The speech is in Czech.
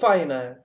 fajné.